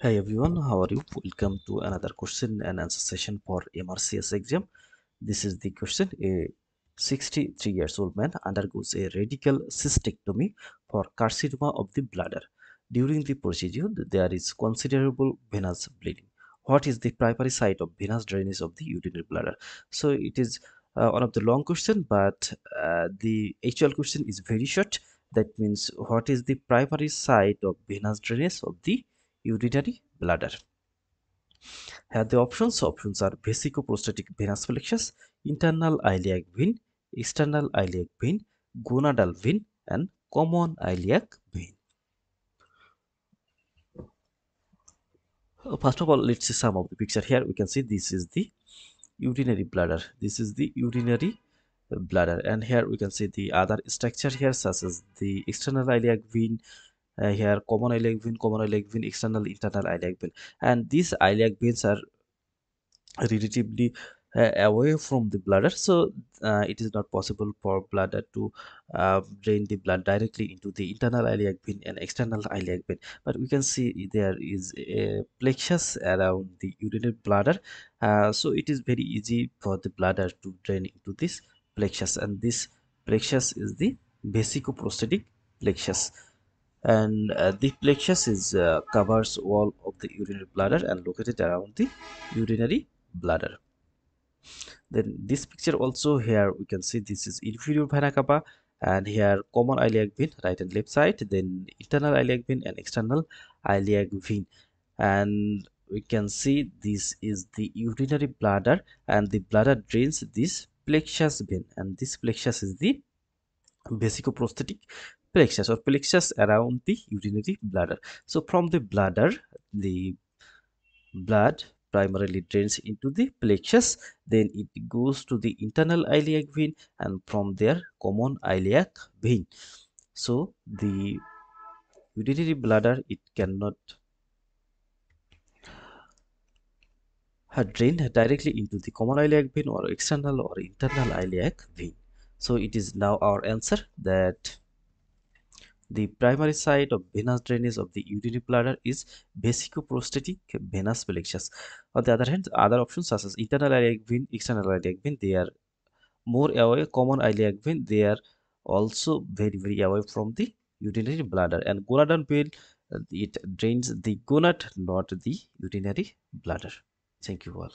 Hi everyone, how are you? Welcome to another question and answer session for MRCS exam. This is the question. A 63 years old man undergoes a radical cystectomy for carcinoma of the bladder. During the procedure, there is considerable venous bleeding. What is the primary site of venous drainage of the urinary bladder? So it is uh, one of the long question, but uh, the actual question is very short. That means what is the primary site of venous drainage of the urinary bladder. Here the options options are vesicoprostatic venous plexus, internal iliac vein, external iliac vein, gonadal vein, and common iliac vein. Uh, first of all, let's see some of the picture here. We can see this is the urinary bladder. This is the urinary bladder, and here we can see the other structure here, such as the external iliac vein, uh, here common iliac vein common iliac vein external internal iliac vein and these iliac veins are relatively uh, away from the bladder. So uh, it is not possible for bladder to uh, drain the blood directly into the internal iliac vein and external iliac vein but we can see there is a plexus around the urinary bladder. Uh, so it is very easy for the bladder to drain into this plexus. And this plexus is the vesicoprostatic plexus and uh, the plexus is uh, covers wall of the urinary bladder and located around the urinary bladder. Then this picture also here we can see this is inferior vena cava. And here common iliac vein right and left side. Then internal iliac vein and external iliac vein. And we can see this is the urinary bladder and the bladder drains this plexus vein. And this plexus is the vesicoprostatic plexus or plexus around the urinary bladder. So from the bladder, the blood primarily drains into the plexus, then it goes to the internal iliac vein and from there common iliac vein. So the urinary bladder, it cannot drain directly into the common iliac vein or external or internal iliac vein. So it is now our answer that the primary site of venous drainage of the urinary bladder is vesicoprostatic venous plexus. On the other hand, other options such as internal iliac vein, external iliac vein, they are more away. Common iliac vein, they are also very very away from the urinary bladder. And gonadal vein, uh, it drains the gonad, not the urinary bladder. Thank you all.